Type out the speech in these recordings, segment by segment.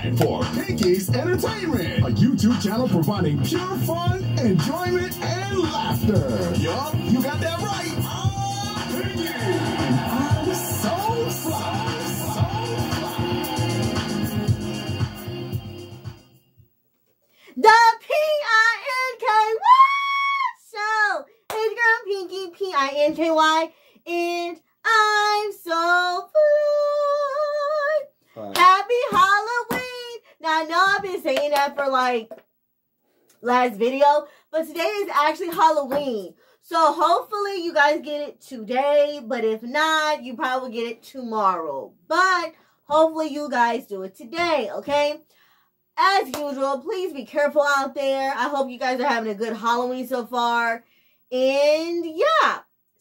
time for Pinky's Entertainment, a YouTube channel providing pure fun, enjoyment, and laughter. Yup, you got that right. I'm Pinky. I'm so fly. So The P-I-N-K-Y show. It's girl Pinky, P-I-N-K-Y, and I'm so fly. Happy Halloween. Now, I know I've been saying that for like last video, but today is actually Halloween. So hopefully you guys get it today, but if not, you probably get it tomorrow. But hopefully you guys do it today, okay? as usual, please be careful out there. I hope you guys are having a good Halloween so far. And yeah,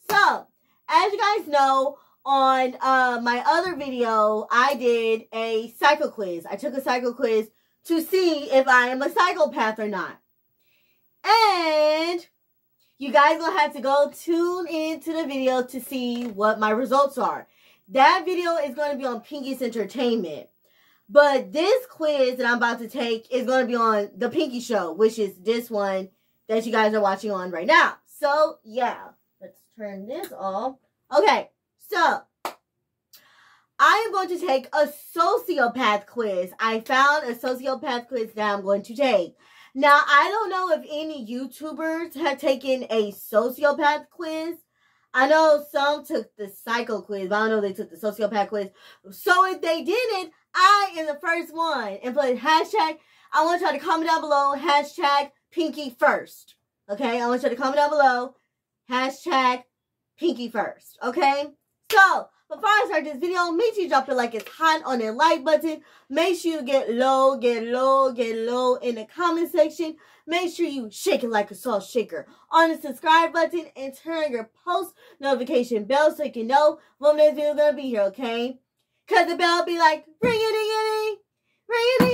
so as you guys know, on uh, my other video, I did a psycho quiz. I took a psycho quiz to see if I am a psychopath or not. And you guys will have to go tune into the video to see what my results are. That video is going to be on Pinky's Entertainment. But this quiz that I'm about to take is going to be on the Pinky Show, which is this one that you guys are watching on right now. So, yeah. Let's turn this off. Okay, so I am going to take a sociopath quiz. I found a sociopath quiz that I'm going to take. Now, I don't know if any YouTubers have taken a sociopath quiz. I know some took the psycho quiz, but I don't know they took the sociopath quiz. So if they didn't, I am the first one. And put hashtag, I want y'all to comment down below, hashtag pinky first. Okay, I want y'all to comment down below, hashtag pinky first. Okay, so before I start this video, make sure you drop the like it's hot on that like button. Make sure you get low, get low, get low in the comment section. Make sure you shake it like a salt shaker on the subscribe button and turn your post notification bell so you can know when this video gonna be here, okay? Cause the bell be like, ring it a ring it a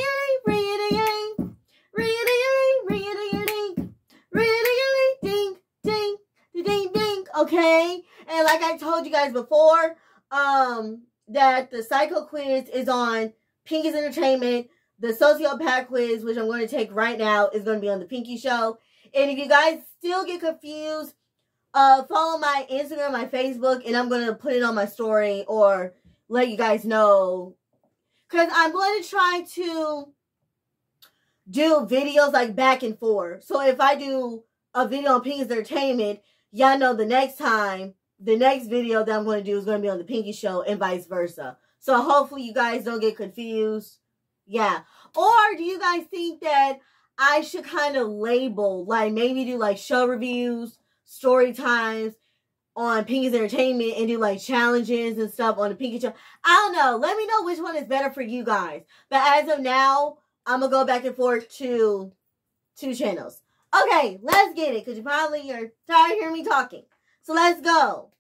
ring it a ring it a ring it a ring ring it a ding, ding, ding, ding, okay? And like I told you guys before, um, that the psycho quiz is on Pinky's Entertainment. The sociopath quiz, which I'm going to take right now, is going to be on the Pinky Show. And if you guys still get confused, uh, follow my Instagram, my Facebook, and I'm going to put it on my story or let you guys know. Because I'm going to try to do videos like back and forth. So if I do a video on Pinky's Entertainment, y'all know the next time, the next video that I'm going to do is going to be on the Pinky Show and vice versa. So hopefully you guys don't get confused. Yeah. Or do you guys think that I should kind of label, like maybe do like show reviews, story times on Pinky's Entertainment and do like challenges and stuff on the Pinky Show? I don't know. Let me know which one is better for you guys. But as of now, I'm going to go back and forth to two channels. Okay, let's get it because you probably are tired of hearing me talking. So let's go.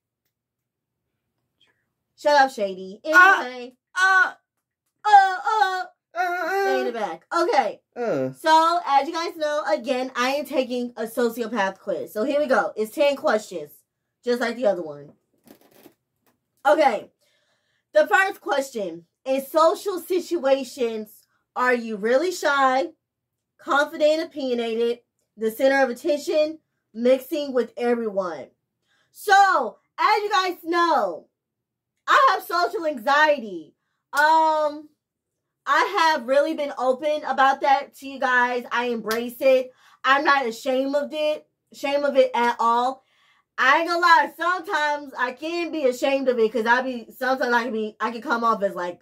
Shut up, Shady. Anyway. Uh, Uh, uh, uh, stay in the back. Okay. uh, So, as you guys know, again, I am taking a sociopath quiz. So here we go. It's 10 questions, just like the other one. Okay. The first question In social situations, are you really shy, confident, opinionated, the center of attention, mixing with everyone? So, as you guys know, I have social anxiety. Um, I have really been open about that to you guys. I embrace it. I'm not ashamed of it, shame of it at all. I ain't gonna lie, sometimes I can be ashamed of it because I be sometimes I can be I can come off as like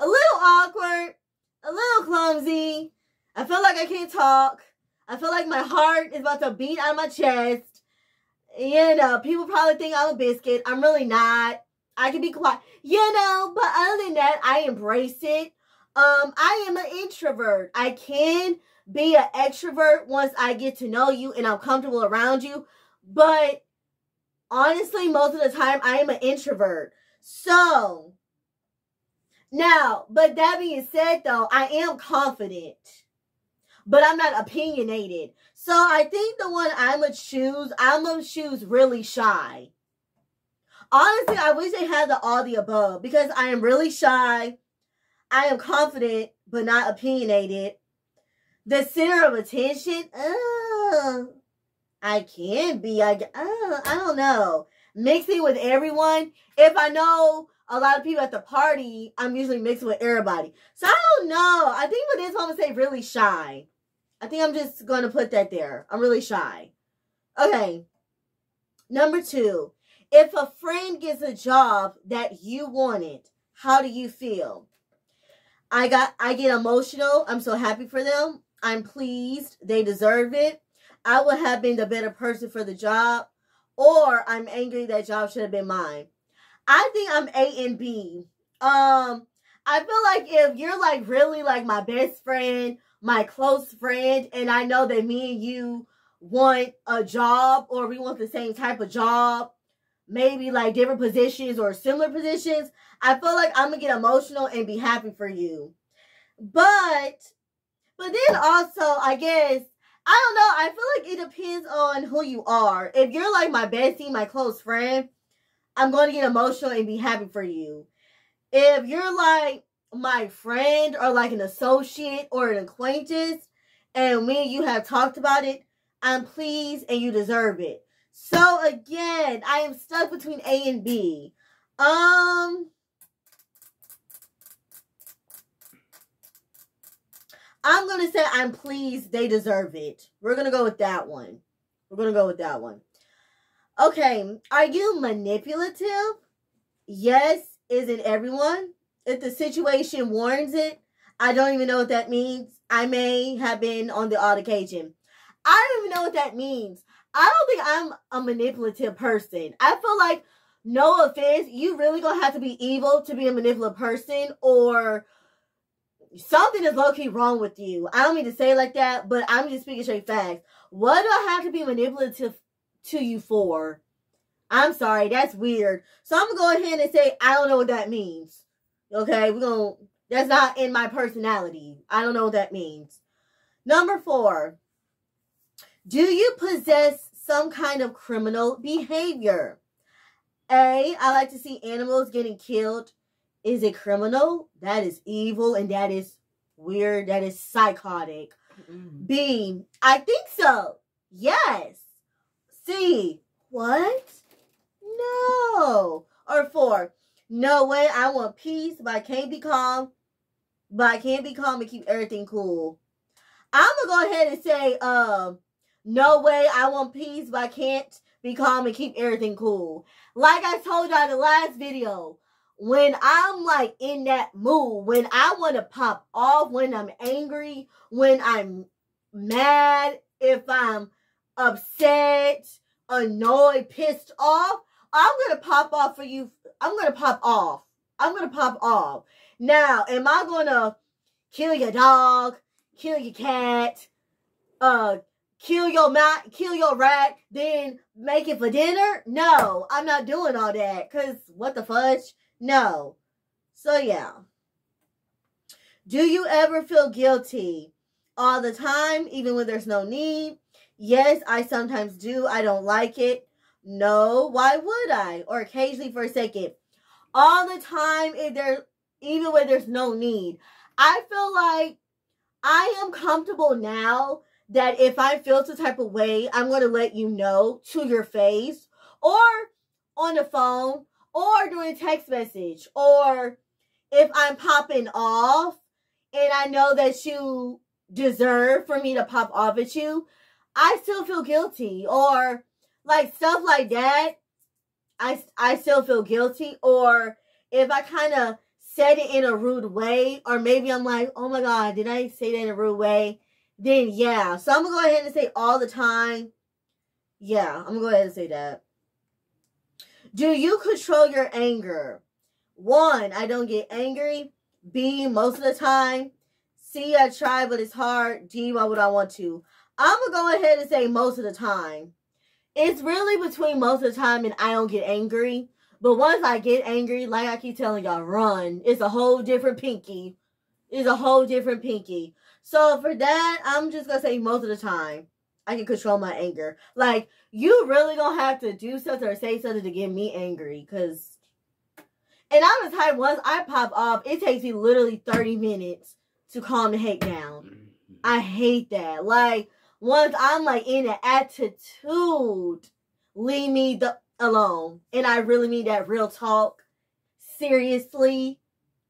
a little awkward, a little clumsy. I feel like I can't talk. I feel like my heart is about to beat out of my chest. You know, people probably think I'm a biscuit. I'm really not. I can be quiet, you know, but other than that, I embrace it. Um, I am an introvert. I can be an extrovert once I get to know you and I'm comfortable around you. But honestly, most of the time, I am an introvert. So, now, but that being said, though, I am confident, but I'm not opinionated. So, I think the one I'm gonna choose, I'm gonna choose really shy. Honestly, I wish they had the all the above because I am really shy. I am confident but not opinionated. The center of attention, uh, I can be. I, uh, I don't know. Mixing with everyone. If I know a lot of people at the party, I'm usually mixing with everybody. So I don't know. I think with this, I'm gonna say really shy. I think I'm just gonna put that there. I'm really shy. Okay. Number two, if a friend gets a job that you wanted, how do you feel? I got I get emotional. I'm so happy for them. I'm pleased. They deserve it. I would have been the better person for the job. Or I'm angry that job should have been mine. I think I'm A and B. Um, I feel like if you're like really like my best friend, my close friend, and I know that me and you want a job or we want the same type of job, maybe like different positions or similar positions, I feel like I'm gonna get emotional and be happy for you. But but then also I guess I don't know, I feel like it depends on who you are. If you're like my bestie, my close friend, I'm to get emotional and be happy for you. If you're like my friend or like an associate or an acquaintance and me and you have talked about it, I'm pleased and you deserve it. So again, I am stuck between A and B. Um I'm going to say I'm pleased they deserve it. We're going to go with that one. We're going to go with that one. Okay, are you manipulative? Yes, isn't everyone? If the situation warrants it, I don't even know what that means. I may have been on the odd occasion. I don't even know what that means. I don't think I'm a manipulative person. I feel like, no offense, you really gonna have to be evil to be a manipulative person or something is low-key wrong with you. I don't mean to say like that, but I'm just speaking straight facts. What do I have to be manipulative to you for? I'm sorry, that's weird. So I'm gonna go ahead and say I don't know what that means. Okay, we're gonna that's not in my personality. I don't know what that means. Number four, do you possess some kind of criminal behavior? A, I like to see animals getting killed. Is it criminal? That is evil and that is weird. That is psychotic. Mm-hmm. B, I think so. Yes. C, what? No. Or four, no way. I want peace, but I can't be calm. But I can't be calm and keep everything cool. I'm gonna go ahead and say, um, no way, I want peace, but I can't be calm and keep everything cool. Like I told y'all in the last video, when I'm like in that mood, when I want to pop off, when I'm angry, when I'm mad, if I'm upset, annoyed, pissed off, I'm going to pop off for you. I'm to pop off. I'm to pop off. Now, am I to kill your dog, kill your cat, uh, kill your mat, kill your rat, then make it for dinner? No, I'm not doing all that. Cause what the fudge? No. So yeah. Do you ever feel guilty all the time, even when there's no need? Yes, I sometimes do. I don't like it. No, why would I? Or occasionally for a second. All the time, if there, even when there's no need. I feel like I am comfortable now that if I feel some type of way, I'm going to let you know to your face or on the phone or during a text message or if I'm popping off and I know that you deserve for me to pop off at you, I still feel guilty or like stuff like that. I, I still feel guilty or if I kind of said it in a rude way or maybe I'm like, oh my God, did I say that in a rude way? then yeah. So I'm gonna go ahead and say all the time. Yeah, I'm gonna go ahead and say that. Do you control your anger? One, I don't get angry. B, most of the time. C, I try, but it's hard. D, why would I want to? I'm gonna go ahead and say most of the time. It's really between most of the time and I don't get angry. But once I get angry, like I keep telling y'all, run. It's a whole different pinky. It's a whole different pinky. So for that, I'm just gonna say most of the time I can control my anger. Like you really gonna have to do something or say something to get me angry, cause. And I'm the type once I pop off, it takes me literally 30 minutes to calm the hate down. Mm-hmm. I hate that. Like once I'm like in an attitude, leave me the alone. And I really mean that real talk. Seriously.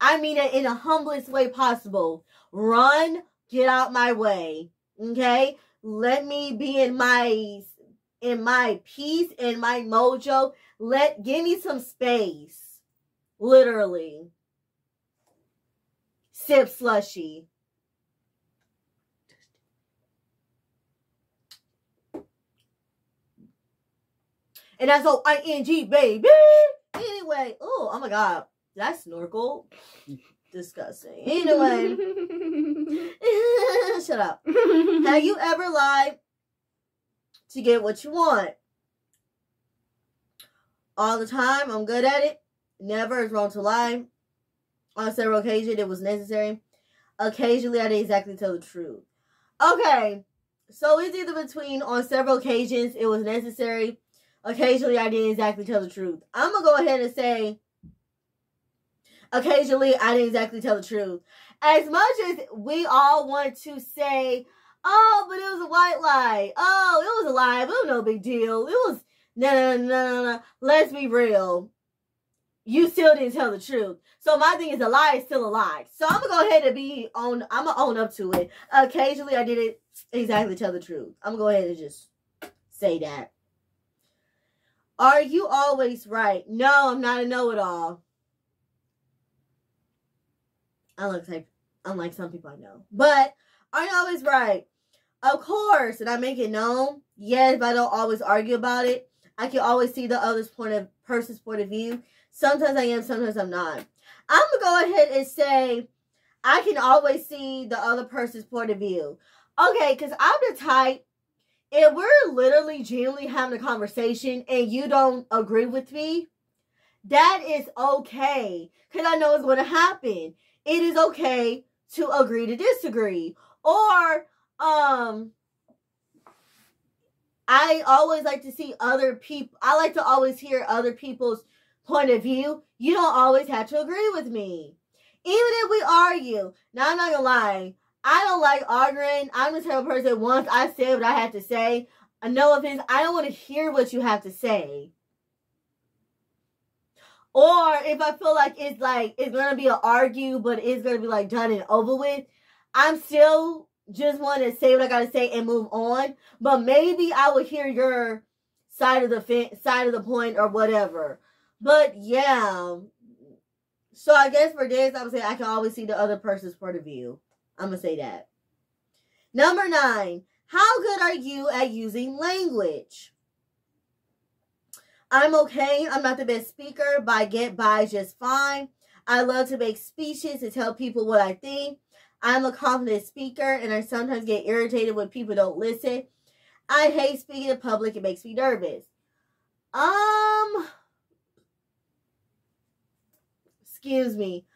I mean it in the humblest way possible. Run, get out my way. Okay? Let me be in my in my peace and my mojo. Let give me some space. Literally. Sip slushy. And that's all ing, baby. Anyway, oh, oh my God. Did I snorkel? Disgusting. Anyway, shut up. Have you ever lied to get what you want? All the time. I'm good at it. Never is wrong to lie. On several occasions, it was necessary. Occasionally, I didn't exactly tell the truth. Okay, so it's either between on several occasions, it was necessary. Occasionally, I didn't exactly tell the truth. I'm gonna go ahead and say, occasionally, I didn't exactly tell the truth. As much as we all want to say, oh, but it was a white lie. Oh, it was a lie, but it was no big deal. It was no, no, no, no, no. Let's be real. You still didn't tell the truth. So my thing is, a lie is still a lie. So I'm gonna go ahead and be on. I'm gonna own up to it. Occasionally, I didn't exactly tell the truth. I'm gonna go ahead and just say that. Are you always right? No, I'm not a know-it-all. Unlike like, unlike some people I know, but are you always right? Of course, and I make it known. Yes, but I don't always argue about it. I can always see the other's point of person's point of view. Sometimes I am, sometimes I'm not. I'm gonna go ahead and say I can always see the other person's point of view. Okay, because I'm the type, if we're literally genuinely having a conversation and you don't agree with me, that is okay. Because I know it's going to happen. It is okay to agree to disagree. Or, um, I always like to see other people, I like to always hear other people's point of view. You don't always have to agree with me. Even if we argue. Now, I'm not gonna lie. I don't like arguing. I'm the type of person once I say what I have to say, uh, no offense, I don't want to hear what you have to say. Or if I feel like it's like it's gonna be an argue, but it's gonna be like done and over with, I'm still just want to say what I gotta say and move on. But maybe I will hear your side of the fin- side of the point or whatever. But yeah. So I guess for this, I would say I can always see the other person's point of view. I'm gonna say that. Number nine, how good are you at using language? I'm okay. I'm not the best speaker, but I get by just fine. I love to make speeches and tell people what I think. I'm a confident speaker, and I sometimes get irritated when people don't listen. I hate speaking in public. It makes me nervous. Um, excuse me.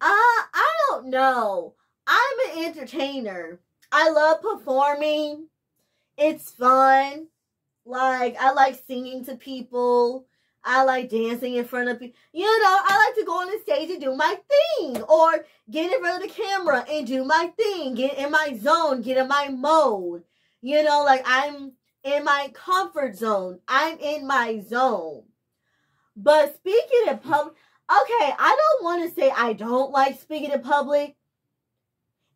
Uh, I don't know. I'm an entertainer. I love performing. It's fun. Like, I like singing to people. I like dancing in front of people. You know, I like to go on the stage and do my thing. Or get in front of the camera and do my thing. Get in my zone. Get in my mode. You know, like I'm in my comfort zone. I'm in my zone. But speaking in public, okay, I don't want to say I don't like speaking in public.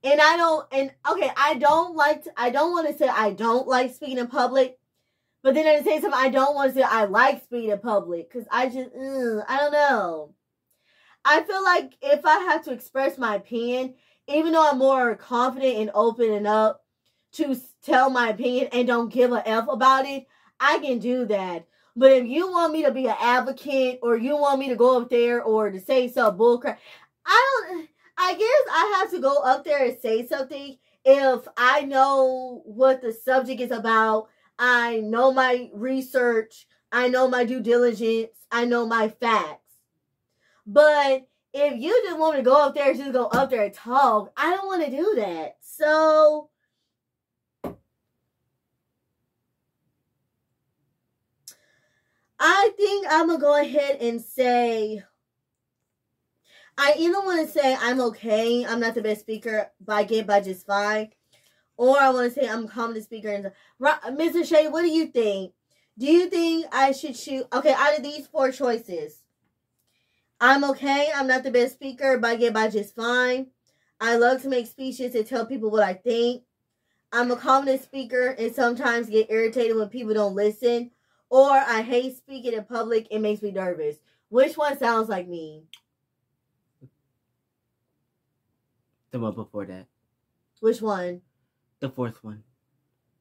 And I don't, and okay, I don't like, to, I don't want to say I don't like speaking in public. But then at the same time, I don't want to say I like speaking in public. Because I just, ugh, I don't know. I feel like if I have to express my opinion, even though I'm more confident and open and up to tell my opinion and don't give a F about it, I can do that. But if you want me to be an advocate or you want me to go up there or to say some bullcrap, I don't. I guess I have to go up there and say something if I know what the subject is about. I know my research. I know my due diligence. I know my facts. But if you just want to go up there and just go up there and talk, I don't want to do that. So I think I'm gonna go ahead and say I either want to say I'm okay, I'm not the best speaker, but I get by just fine. Or I want to say I'm a competent speaker. And Mr. Shay, what do you think? Do you think I should shoot? Okay, out of these four choices, I'm okay. I'm not the best speaker, but I get by just fine. I love to make speeches and tell people what I think. I'm a confident speaker and sometimes get irritated when people don't listen. Or I hate speaking in public. It makes me nervous. Which one sounds like me? The one before that. Which one? The fourth one.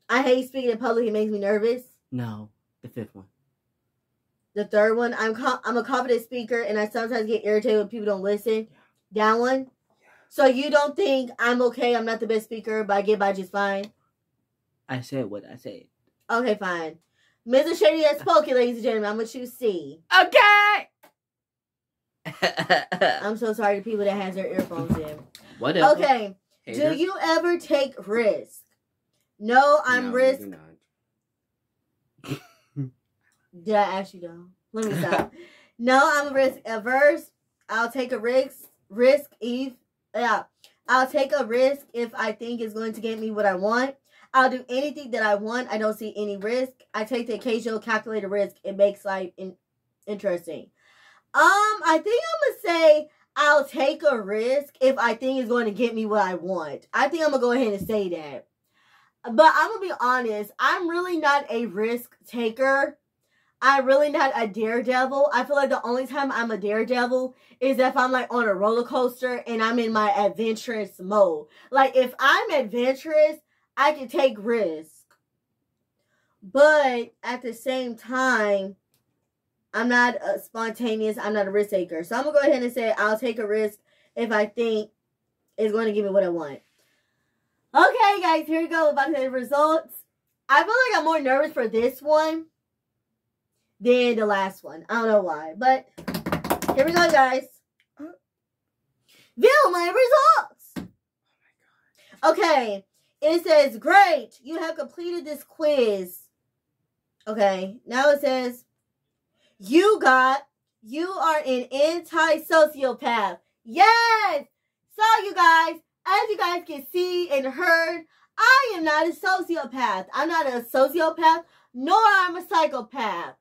I hate speaking in public. It makes me nervous. No, the fifth one. The third one, I'm I'm a confident speaker, and I sometimes get irritated when people don't listen. Yeah. That one. Yeah. So you don't think I'm okay? I'm not the best speaker, but I get by just fine. I said what I said. Okay, fine. Mr. Shady has spoken, ladies and gentlemen. I'm gonna choose C. Okay. I'm so sorry to people that has their earphones in. Whatever. Okay. Hater. Do you ever take risk? No, I'm no, risk. Did I ask you though? Let me stop. no, I'm risk averse. I'll take a risk. Risk if yeah. I'll take a risk if I think it's going to get me what I want. I'll do anything that I want. I don't see any risk. I take the occasional calculated risk. It makes life in- interesting. Um, I think I'm gonna say I'll take a risk if I think it's going to get me what I want. I think I'm gonna go ahead and say that. But I'm gonna be honest, I'm really not a risk taker. I'm really not a daredevil. I feel like the only time I'm a daredevil is if I'm like on a roller coaster and I'm in my adventurous mode. Like if I'm adventurous, I can take risk. But at the same time, I'm not a spontaneous, I'm not a risk taker. So I'm gonna go ahead and say I'll take a risk if I think it's going to give me what I want. Okay, guys, here we go about the results. I feel like I'm more nervous for this one than the last one. I don't know why, but here we go, guys. View my results. Okay, it says, great, you have completed this quiz. Okay, now it says, you got, you are an anti-sociopath. Yes! So, you guys, as you guys can see and heard, I am not a sociopath. I'm not a sociopath, nor I'm a psychopath.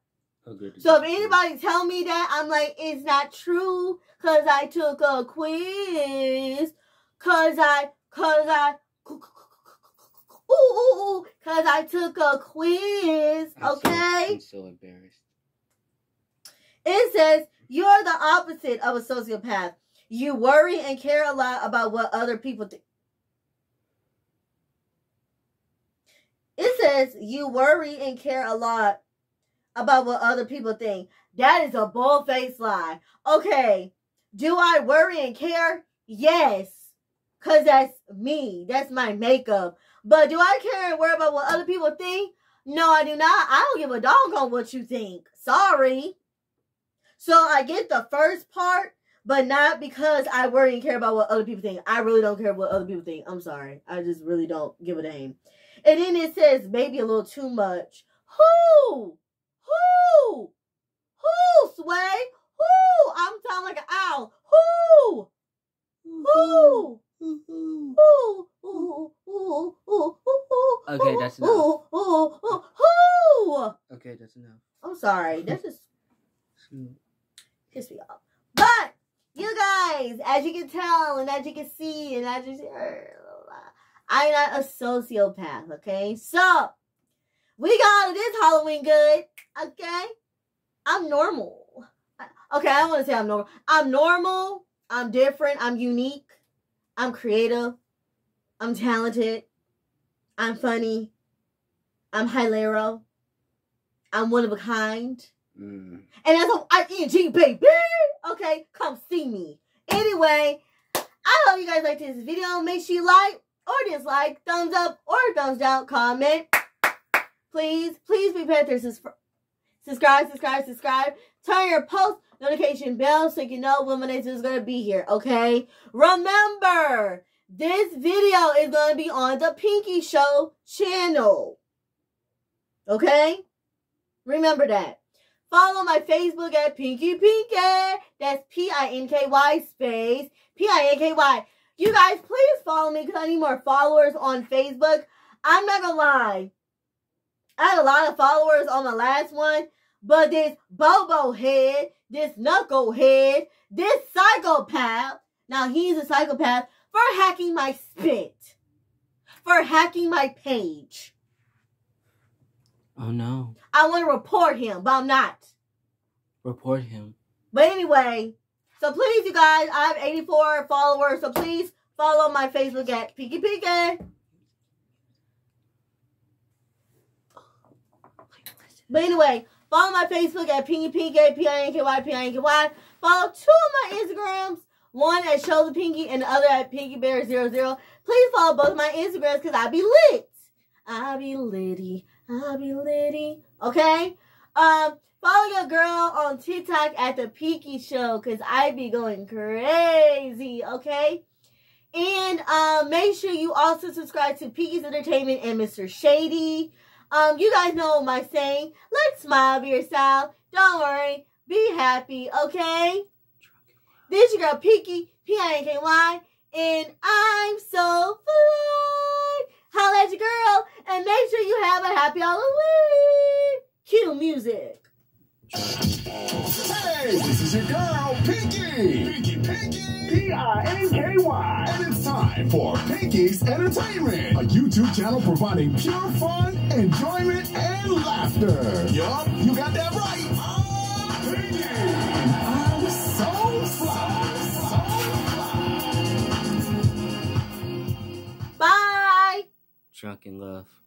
So if anybody tell me that, I'm like, it's not true, cause I took a quiz, cause I, cause I, ooh, ooh, ooh, I took a quiz, okay? I'm so embarrassed. It says you're the opposite of a sociopath. You worry and care a lot about what other people think. It says you worry and care a lot about what other people think. That is a bold faced lie. Okay, do I worry and care? Yes, because that's me. That's my makeup. But do I care and worry about what other people think? No, I do not. I don't give a dog on what you think. Sorry. So I get the first part, but not because I worry and care about what other people think. I really don't care what other people think. I'm sorry. I just really don't give a damn. And then it says maybe a little too much. Who? Who? Who, Sway? Who? I'm sounding like an owl. Who? Who? Okay, that's enough. Okay, that's enough. I'm sorry. That's just piss me off. But you guys, as you can tell and as you can see and as you see, uh, I'm not a sociopath, okay? So, we got this Halloween good, okay? I'm normal. Okay, I don't want to say I'm normal. I'm normal. I'm different. I'm unique. I'm creative. I'm talented. I'm funny. I'm hilarious. I'm one of a kind. Mm. And that's a I-N-G, baby. Okay, come see me. Anyway, I hope you guys liked this video. Make sure you like or dislike, thumbs up or thumbs down, comment. Please, please be prepared subscribe, subscribe, subscribe. Turn your post notification bell so you know when my next is going to be here, okay? Remember, this video is going to be on the Pinky Show channel. Okay? Remember that. Follow my Facebook at Pinky Pinky. That's P I N K Y space P I N K Y. You guys, please follow me because I need more followers on Facebook. I'm not gonna lie. I had a lot of followers on the last one, but this Bobo head, this knucklehead, this psychopath, now he's a psychopath for hacking my spit, for hacking my page. Oh no. I want to report him, but I'm not. Report him. But anyway, so please, you guys, I have 84 followers, so please follow my Facebook at Pinky Pinky. But anyway, follow my Facebook at Pinky Pinky, P-I-N-K-Y, P-I-N-K-Y. Follow two of my Instagrams, one at Show the Pinky and the other at Pinky Bear 00. Please follow both my Instagrams because I'll be lit. I'll be litty. I'll be litty. Okay? Um, follow your girl on TikTok at the Pinky Show because I be going crazy. Okay? And um, make sure you also subscribe to Pinky's Entertainment and Mr. Shady. Um, you guys know my saying. Let's smile, be yourself. Don't worry. Be happy, okay? This your girl Pinky, P-I-N-K-Y, and I'm so fly. Holla at your girl, and make sure you have a happy Halloween. Cue music. Hey, this is your girl, Pinky. Pinky, Pinky. P-I-N-K-Y. And it's time for Pinky's Entertainment, a YouTube channel providing pure fun, enjoyment, and laughter. Yup, you got that right. So fly. Bye. Drunk in love.